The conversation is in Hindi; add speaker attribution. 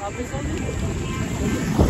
Speaker 1: वापस